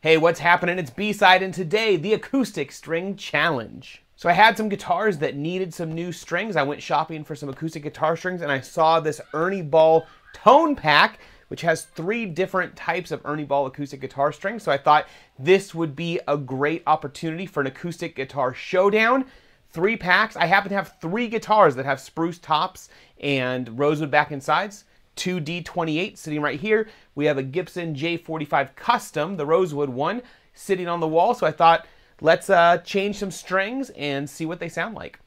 Hey, what's happening? It's B-Side, and today, the Acoustic String Challenge. So I had some guitars that needed some new strings. I went shopping for some acoustic guitar strings, and I saw this Ernie Ball Tone Pack, which has three different types of Ernie Ball acoustic guitar strings. So I thought this would be a great opportunity for an acoustic guitar showdown. Three packs. I happen to have three guitars that have spruce tops and rosewood back and sides two D28 sitting right here. We have a Gibson J45 Custom, the Rosewood one, sitting on the wall. So I thought, let's uh, change some strings and see what they sound like.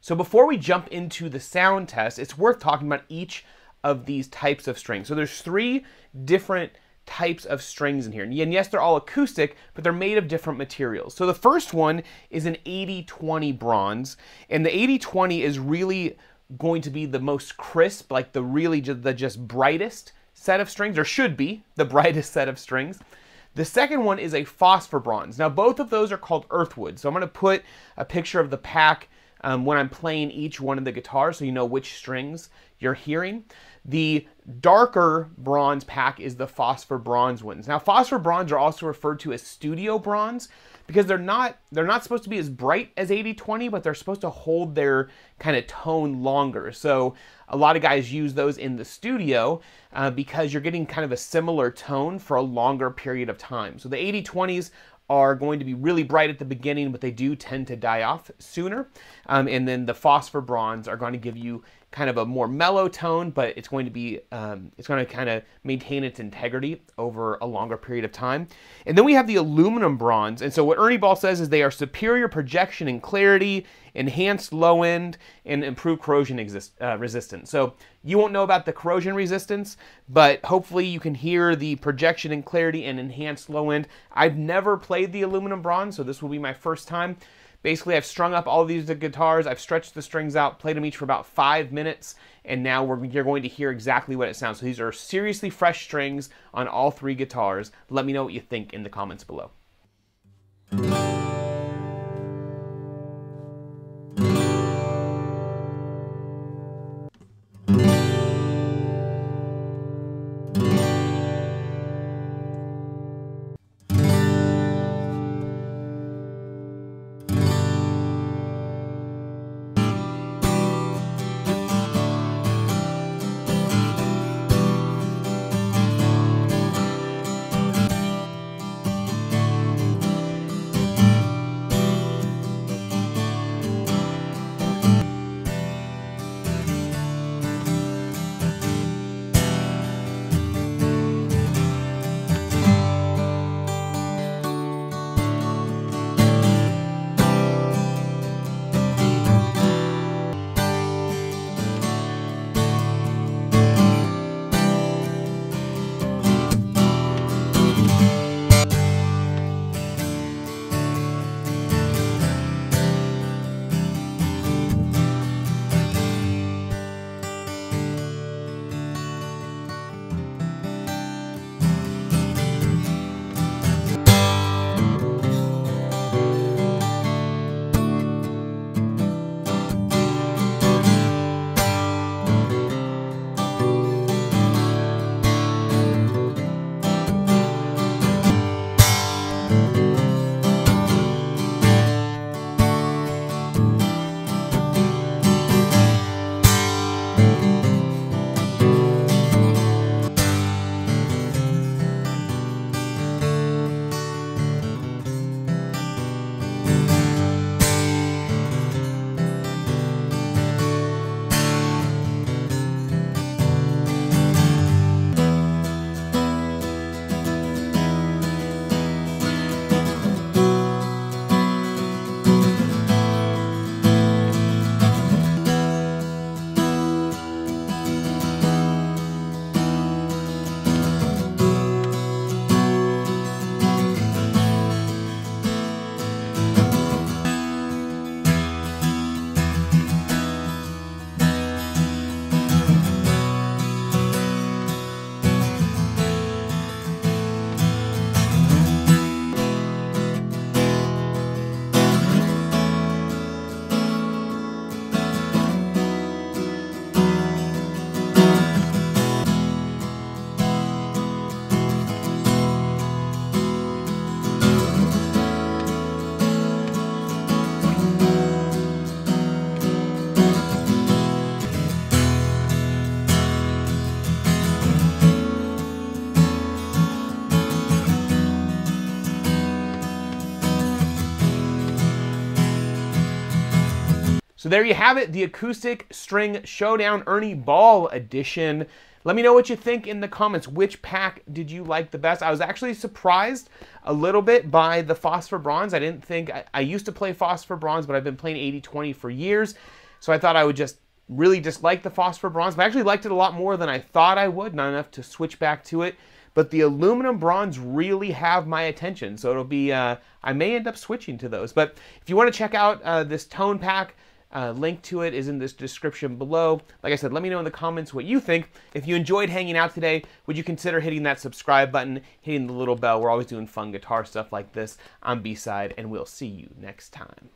So before we jump into the sound test, it's worth talking about each of these types of strings. So there's three different types of strings in here. And yes, they're all acoustic, but they're made of different materials. So the first one is an 80-20 bronze, and the 80-20 is really going to be the most crisp, like the really just, the just brightest set of strings, or should be the brightest set of strings. The second one is a phosphor bronze. Now both of those are called earthwood. So I'm going to put a picture of the pack um, when I'm playing each one of the guitars so you know which strings you're hearing. The darker bronze pack is the phosphor bronze ones. Now phosphor bronze are also referred to as studio bronze because they're not they're not supposed to be as bright as 8020 but they're supposed to hold their kind of tone longer. So a lot of guys use those in the studio uh, because you're getting kind of a similar tone for a longer period of time. So the 8020s are going to be really bright at the beginning, but they do tend to die off sooner. Um, and then the phosphor bronze are going to give you kind of a more mellow tone, but it's going to be, um, it's going to kind of maintain its integrity over a longer period of time. And then we have the aluminum bronze. And so what Ernie Ball says is they are superior projection and clarity, enhanced low end, and improved corrosion exist, uh, resistance. So you won't know about the corrosion resistance, but hopefully you can hear the projection and clarity and enhanced low end. I've never played the aluminum bronze, so this will be my first time. Basically, I've strung up all these guitars, I've stretched the strings out, played them each for about five minutes, and now you're going to hear exactly what it sounds. So these are seriously fresh strings on all three guitars. Let me know what you think in the comments below. There you have it, the Acoustic String Showdown Ernie Ball Edition. Let me know what you think in the comments. Which pack did you like the best? I was actually surprised a little bit by the Phosphor Bronze. I didn't think, I, I used to play Phosphor Bronze, but I've been playing 80-20 for years. So I thought I would just really dislike the Phosphor Bronze, but I actually liked it a lot more than I thought I would, not enough to switch back to it. But the aluminum bronze really have my attention, so it'll be, uh, I may end up switching to those. But if you want to check out uh, this tone pack, uh, link to it is in this description below. Like I said, let me know in the comments what you think. If you enjoyed hanging out today, would you consider hitting that subscribe button, hitting the little bell? We're always doing fun guitar stuff like this on B-Side, and we'll see you next time.